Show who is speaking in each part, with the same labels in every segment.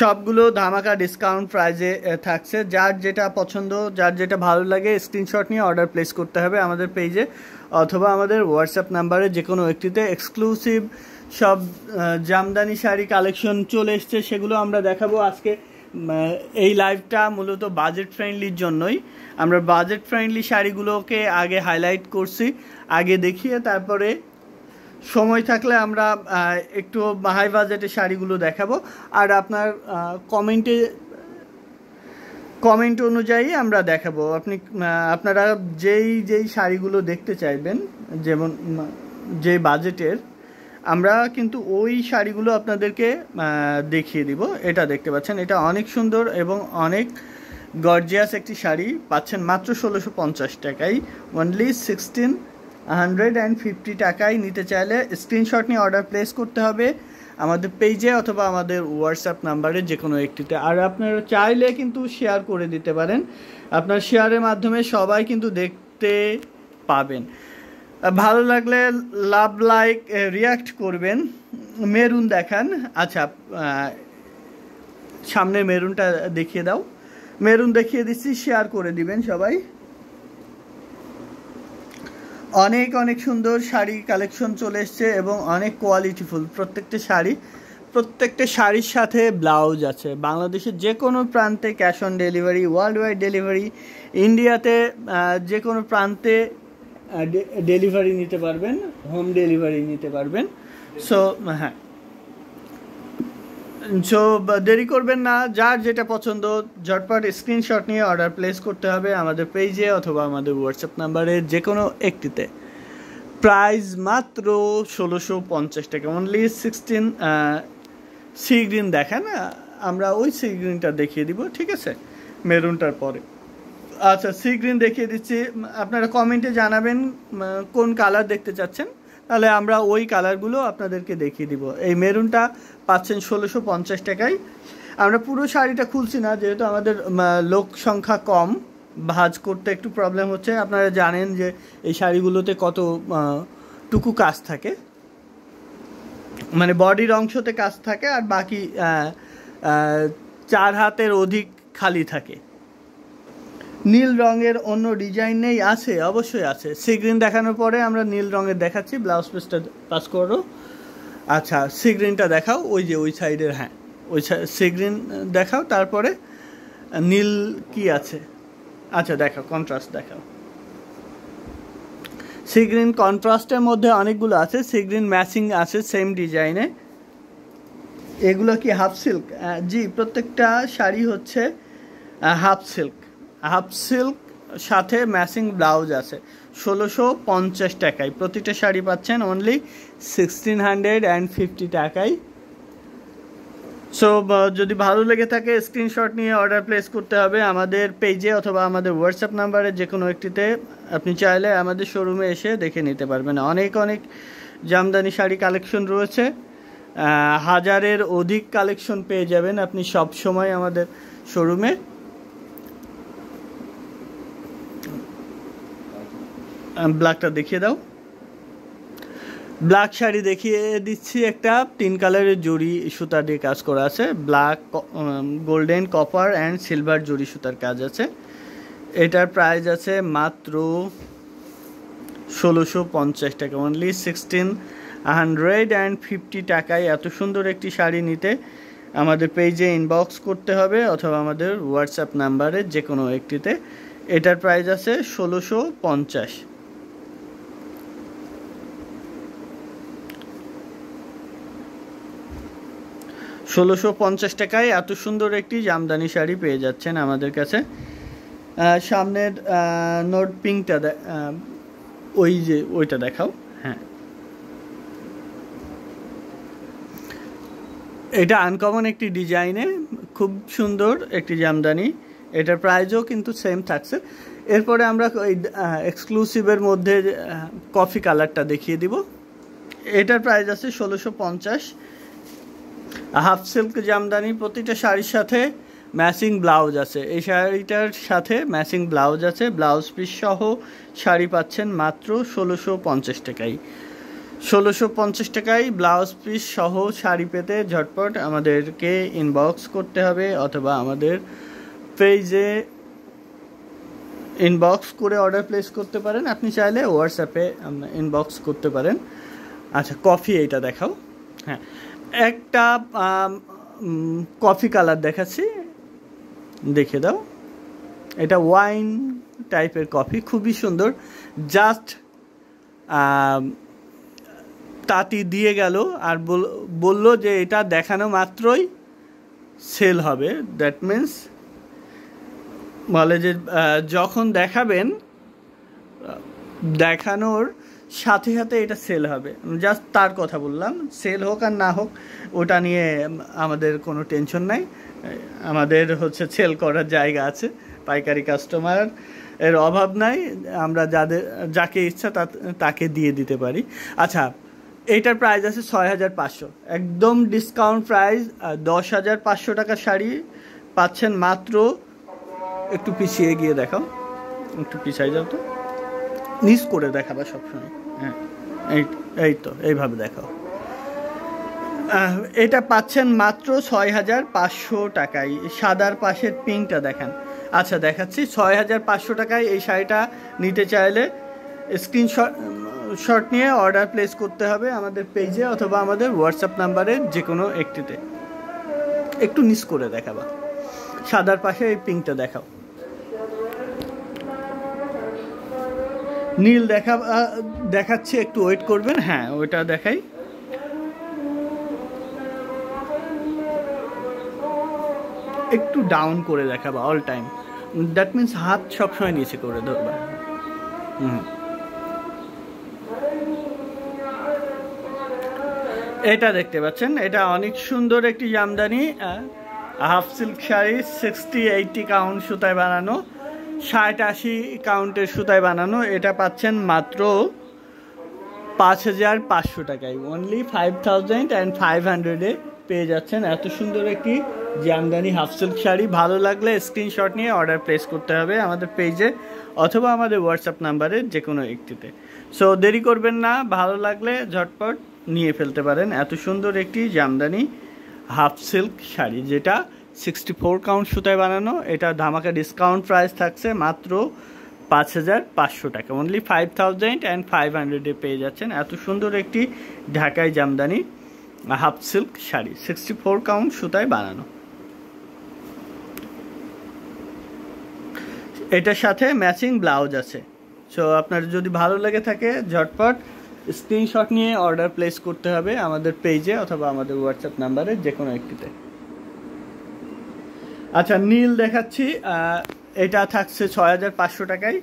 Speaker 1: সবগুলো ধামাকা ডিসকাউন্ট প্রাইজে থাকছে। যার যেটা পছন্দ, যার যেটা ভালো লাগে স্ক্রিনশট নিয়ে অর্ডার প্লেস করতে হবে আমাদের পেজে অথবা আমাদের হোয়াটসঅ্যাপ নাম্বারে যে কোনো একটিতে। এক্সক্লুসিভ সব জামদানি শাড়ি কালেকশন চলে এসছে, সেগুলো আমরা দেখাবো আজকে। এই লাইভটা মূলত বাজেট ফ্রেন্ডলির জন্যই। আমরা বাজেট ফ্রেন্ডলি শাড়িগুলোকে আগে হাইলাইট করছি, আগে দেখিয়ে তারপরে সময় থাকলে আমরা একটু হাই বাজেটের শাড়িগুলো দেখাবো। আর আপনার কমেন্টে কমেন্ট অনুযায়ী আমরা দেখাবো। আপনি আপনারা যেই যেই শাড়িগুলো দেখতে চাইবেন, যেমন, যে বাজেটের আমরা কিন্তু ওই শাড়িগুলো আপনাদেরকে দেখিয়ে দিব। এটা দেখতে পাচ্ছেন, এটা অনেক সুন্দর এবং অনেক গর্জিয়াস একটি শাড়ি পাচ্ছেন মাত্র ষোলোশো পঞ্চাশ টাকায়। Only sixteen hundred and fifty টাকায় নিতে চাইলে স্ক্রিনশট নিয়ে অর্ডার প্লেস করতে হবে আমাদের পেজে অথবা আমাদের হোয়াটসঅ্যাপ নাম্বারে যে কোনো একটিতে। আর আপনারা চাইলে কিন্তু শেয়ার করে দিতে পারেন। আপনার শেয়ারের মাধ্যমে সবাই কিন্তু দেখতে পাবেন। ভালো লাগলে লাভ লাইক রিয়াক্ট করবেন। মেরুন দেখান। আচ্ছা সামনে মেরুনটা দেখিয়ে দাও। মেরুন দেখিয়ে দিচ্ছি শেয়ার করে দিবেন সবাই। অনেক অনেক সুন্দর শাড়ি কালেকশন চলে এসছে এবং অনেক কোয়ালিটিফুল প্রত্যেকটা শাড়ি, প্রত্যেকটা শাড়ির সাথে ব্লাউজ আছে। বাংলাদেশের যে কোনো প্রান্তে cash on delivery world wide delivery ইন্ডিয়াতে যে কোনো প্রান্তে ডেলিভারি নিতে পারবেন হোম ডেলিভারি নিতে পারবেন। সো হ্যাঁ। সো দেরি করবেন না। যার যেটা পছন্দ, ঝটপট স্ক্রিনশট নিয়ে অর্ডার প্লেস করতে হবে আমাদের পেজে অথবা আমাদের হোয়াটসঅ্যাপ নাম্বারে যে কোনো একটিতে। প্রাইস মাত্র ষোলোশো পঞ্চাশ টাকা। অনলি সিক্সটিন সি গ্রিন দেখেন আমরা ওই সি গ্রিনটা দেখিয়ে দিব, ঠিক আছে? মেরুনটার পরে। আচ্ছা সি গ্রিন দেখিয়ে দিচ্ছি। আপনারা কমেন্টে জানাবেন কোন কালার দেখতে চাচ্ছেন। তাহলে আমরা ওই কালারগুলো আপনাদেরকে দেখিয়ে দিব। এই মেরুনটা পাচ্ছেন ষোলোশো পঞ্চাশ টাকায়। আমরা পুরো শাড়িটা খুলছি না, যেহেতু আমাদের লোক সংখ্যা কম। ভাজ করতে একটু প্রবলেম হচ্ছে। আপনারা জানেন যে এই শাড়িগুলোতে কত টুকু কাজ থাকে। মানে বডির অংশতে কাজ থাকে আর বাকি চার হাতের অধিক খালি থাকে। নীল রঙের অন্য ডিজাইন নেই, আছে, অবশ্যই আছে। সিগ্রিন দেখানোর পরে আমরা নীল রঙের দেখাচ্ছি ব্লাউজ পিসটা পাস করো। আচ্ছা সিগ্রিনটা দেখাও, ওই যে ওই সাইডের হ্যাঁ ওই সিগ্রিন দেখাও, তারপরে নীল কি আছে? আচ্ছা দেখাও কন্ট্রাস্ট দেখাও। সিগ্রিন কন্ট্রাস্টের মধ্যে অনেকগুলো আছে সিগ্রিন ম্যাচিং আছে সেম ডিজাইনে এগুলো কি হাফ সিল্ক জি, প্রত্যেকটা শাড়ি হচ্ছে হাফ সিল্ক হাফ সিল্ক, সাথে ম্যাচিং ব্লাউজ আছে। ষোলোশো পঞ্চাশ টাকায়। প্রতিটা শাড়ি পাচ্ছেন only sixteen hundred and fifty টাকায়। সো যদি ভালো লেগে থাকে স্ক্রিনশট নিয়ে অর্ডার প্লেস করতে হবে আমাদের পেজে অথবা আমাদের হোয়াটসঅ্যাপ নাম্বারে যে কোনো একটিতে। আপনি চাইলে আমাদের শোরুমে এসে দেখে নিতে পারবেন। অনেক অনেক জামদানি শাড়ি কালেকশন রয়েছে। হাজারের অধিক কালেকশন পেয়ে যাবেন আপনি সব সময় আমাদের শোরুমে ব্ল্যাকটা দেখিয়ে দাও। ব্ল্যাক শাড়ি দেখিয়ে দিচ্ছি একটা। তিন কালারের জড়ি সুতা দিয়ে কাজ করা আছে। Black golden copper and silver zari সুতার কাজ আছে। এটার প্রাইস আছে মাত্র ষোলোশো পঞ্চাশ টাকা। Only sixteen hundred and fifty টাকায় এত সুন্দর একটি শাড়ি নিতে আমাদের পেজে ইনবক্স করতে হবে অথবা আমাদের হোয়াটসঅ্যাপ নাম্বারে যে কোনো একটিতে। এটার প্রাইস আছে ষোলোশো পঞ্চাশ। ষোলোশো পঞ্চাশ টাকায় এত সুন্দর একটি জামদানি শাড়ি পেয়ে যাচ্ছেন আমাদের কাছে। সামনের নোট পিঙ্কটা ওই যে ওইটা দেখাও। হ্যাঁ। এটা আনকমন একটি ডিজাইনে খুব সুন্দর একটি জামদানি। এটার প্রাইজও কিন্তু সেম থাকছে। এরপরে আমরা ওই এক্সক্লুসিভের মধ্যে কফি কালারটা দেখিয়ে দিব। এটার প্রাইস আছে ষোলোশো পঞ্চাশ। হাফ সিল্ক জামদানি প্রতিটা শাড়ির সাথে ম্যাচিং ব্লাউজ আছে। এই শাড়িটার সাথে ম্যাচিং ব্লাউজ আছে। ব্লাউজ পিস সহ শাড়ি পাচ্ছেন মাত্র ষোলোশো পঞ্চাশ টাকায়। ষোলোশো পঞ্চাশ টাকায় ব্লাউজ পিস সহ শাড়ি পেতে ঝটপট আমাদেরকে ইনবক্স করতে হবে অথবা আমাদের পেজে ইনবক্স করে অর্ডার প্লেস করতে পারেন। আপনি চাইলে হোয়াটসঅ্যাপে ইনবক্স করতে পারেন। আচ্ছা কফি এইটা দেখাও। হ্যাঁ একটা কফি কালার দেখাচ্ছি। দেখে দাও। এটা ওয়াইন টাইপের কফি খুবই সুন্দর। জাস্ট তাঁতি দিয়ে গেল আর বলল যে এটা দেখানো মাত্রই সেল হবে। দ্যাট মিন্স বলে যে যখন দেখাবেন দেখানোর সাথে সাথে এটা সেল হবে। জাস্ট তার কথা বললাম সেল হোক আর না হোক, ওটা নিয়ে আমাদের কোনো টেনশন নাই। আমাদের হচ্ছে সেল করার জায়গা আছে, পাইকারি কাস্টমার এর অভাব নাই। আমরা যাদের, যাকে ইচ্ছা তাকে দিয়ে দিতে পারি। আচ্ছা এইটার প্রাইস আছে ছয় হাজার পাঁচশো। একদম ডিসকাউন্ট প্রাইস দশ হাজার পাঁচশো টাকার শাড়ি পাচ্ছেন মাত্র, একটু পিছিয়ে গিয়ে দেখাও। একটু পিছিয়ে যাও তো। নিজ করে দেখাবা সবসময়। হ্যাঁ এই এই তো, এইভাবে দেখাও। এটা পাচ্ছেন মাত্র ছয় হাজার পাঁচশো টাকায়। সাদার পাশের পিঙ্কটা দেখান। আচ্ছা দেখাচ্ছি। ছয় হাজার পাঁচশো টাকায় এই শাড়িটা নিতে চাইলে স্ক্রিনশট, শট নিয়ে অর্ডার প্লেস করতে হবে আমাদের পেজে অথবা আমাদের হোয়াটসঅ্যাপ নাম্বারে যে কোনো একটিতে। একটু নিস করে দেখাবা। সাদার পাশে এই পিঙ্কটা দেখাও। নীল দেখা দেখাচ্ছি একটু ওয়েট করবেন। হ্যাঁ ওইটা দেখাই। একটু ডাউন করে দেখাবা অল টাইম দ্যাট মিন্স হাত সবসময় নিচে করে ধরবা। হুম। এটা দেখতে পাচ্ছেন এটা অনেক সুন্দর একটি Jamdani half silk sari sixty eighty count সুতায় বানানো। ষাট আশি কাউন্টের সুতায় বানানো, এটা পাচ্ছেন মাত্র পাঁচ হাজার পাঁচশো টাকায়। Only five thousand and five হান্ড্রেডে পেয়ে যাচ্ছেন। এত সুন্দর একটি জামদানি হাফ সিল্ক শাড়ি। ভালো লাগলে স্ক্রিনশট নিয়ে অর্ডার প্লেস করতে হবে আমাদের পেজে অথবা আমাদের হোয়াটসঅ্যাপ নাম্বারে যে কোনো একটিতে। সো দেরি করবেন না, ভালো লাগলে ঝটপট নিয়ে ফেলতে পারেন। এত সুন্দর একটি জামদানি হাফ সিল্ক শাড়ি, যেটা সিক্সটি ফোর কাউন্ট সুতায় বানানো। এটা ধামাকা ডিসকাউন্ট প্রাইস থাকছে মাত্র পাঁচ হাজার পাঁচশো টাকা। Only five thousand and five হান্ড্রেডে পেয়ে যাচ্ছেন। এত সুন্দর একটি ঢাকায় Jamdani half silk sari sixty four count সুতায় বানানো। এটার সাথে ম্যাচিং ব্লাউজ আছে। সো আপনার যদি ভালো লেগে থাকে, ঝটপট স্ক্রিনশট নিয়ে অর্ডার প্লেস করতে হবে আমাদের পেজে অথবা আমাদের হোয়াটসঅ্যাপ নাম্বারে যে কোনো একটিতে। আচ্ছা নীল দেখাচ্ছি এটা থাকছে ছয় হাজার পাঁচশো টাকায়।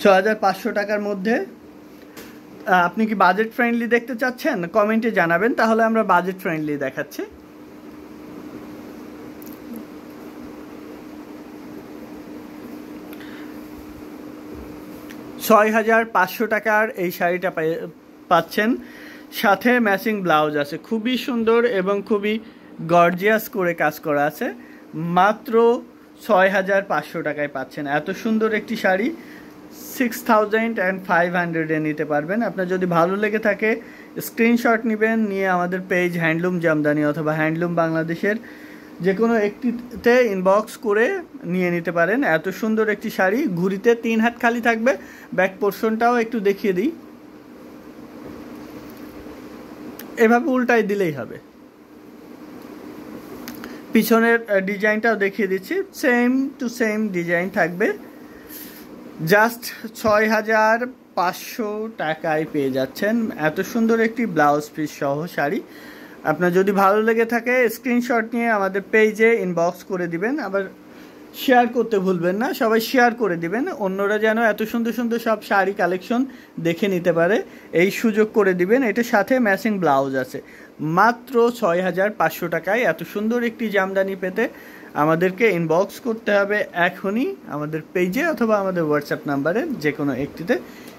Speaker 1: ছ হাজার পাঁচশো টাকার মধ্যে আপনি কি বাজেট ফ্রেন্ডলি দেখতে চাচ্ছেন? কমেন্টে জানাবেন, তাহলে আমরা বাজেট ফ্রেন্ডলি দেখাচ্ছি। ছয় হাজার পাঁচশো টাকার এই শাড়িটা পাচ্ছেন। সাথে ম্যাচিং ব্লাউজ আছে। খুবই সুন্দর এবং খুবই গর্জিয়াস করে কাজ করা আছে। মাত্র ছয় হাজার পাঁচশো টাকায় পাচ্ছেন। এত সুন্দর একটি sari six thousand and five হান্ড্রেডে নিতে পারবেন। আপনার যদি ভালো লেগে থাকে স্ক্রিনশট নেবেন, নিয়ে আমাদের পেজ হ্যান্ডলুম জামদানি অথবা হ্যান্ডলুম বাংলাদেশের যে কোনো একটিতে ইনবক্স করে নিয়ে নিতে পারেন। এত সুন্দর একটি শাড়ি, ঘুরিতে তিন হাত খালি থাকবে। ব্যাক পোর্শনটাও একটু দেখিয়ে দিই। এভাবে উল্টাই দিলেই হবে। পিছনের ডিজাইনটাও দেখিয়ে দিচ্ছি। সেম টু সেম ডিজাইন থাকবে। জাস্ট ছয় হাজার পাঁচশো টাকায় পেয়ে যাচ্ছেন। এত সুন্দর একটি ব্লাউজ পিস সহ শাড়ি। আপনার যদি ভালো লেগে থাকে স্ক্রিনশট নিয়ে আমাদের পেজে ইনবক্স করে দিবেন। আবার শেয়ার করতে ভুলবেন না, সবাই শেয়ার করে দিবেন। অন্যরা যেন এত সুন্দর সুন্দর সব শাড়ি কালেকশন দেখে নিতে পারে। এই সুযোগ করে দিবেন। এটার সাথে ম্যাচিং ব্লাউজ আছে। মাত্র ছয় হাজার পাঁচশো টাকায় এত সুন্দর একটি জামদানি পেতে আমাদেরকে ইনবক্স করতে হবে এখনই আমাদের পেজে অথবা আমাদের হোয়াটসঅ্যাপ নাম্বারে যে কোনো একটিতে।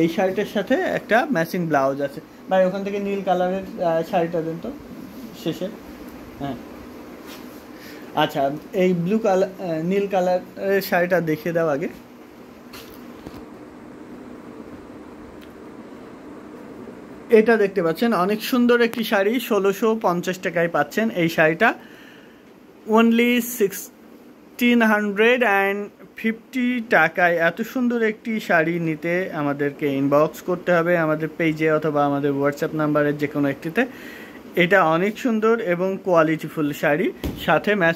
Speaker 1: এই শাড়িটার সাথে একটা ম্যাচিং ব্লাউজ আছে। ভাই, ওখান থেকে নীল কালারের শাড়িটা দেন তো, শেষে। হ্যাঁ। আচ্ছা এই ব্লু কালার নীল কালারের শাড়িটা দেখিয়ে দাও আগে। এটা দেখতে পাচ্ছেন, অনেক সুন্দর একটি শাড়ি, ষোলোশো পঞ্চাশ টাকায় পাচ্ছেন এই শাড়িটা। Only sixteen hundred and fifty টাকায় এত সুন্দর একটি শাড়ি নিতে আমাদেরকে ইনবক্স করতে হবে আমাদের পেজে অথবা আমাদের হোয়াটসঅ্যাপ নাম্বারের যে কোনো একটিতে। এটা অনেক সুন্দর এবং কোয়ালিটিফুল শাড়ি, সাথে ম্যাচ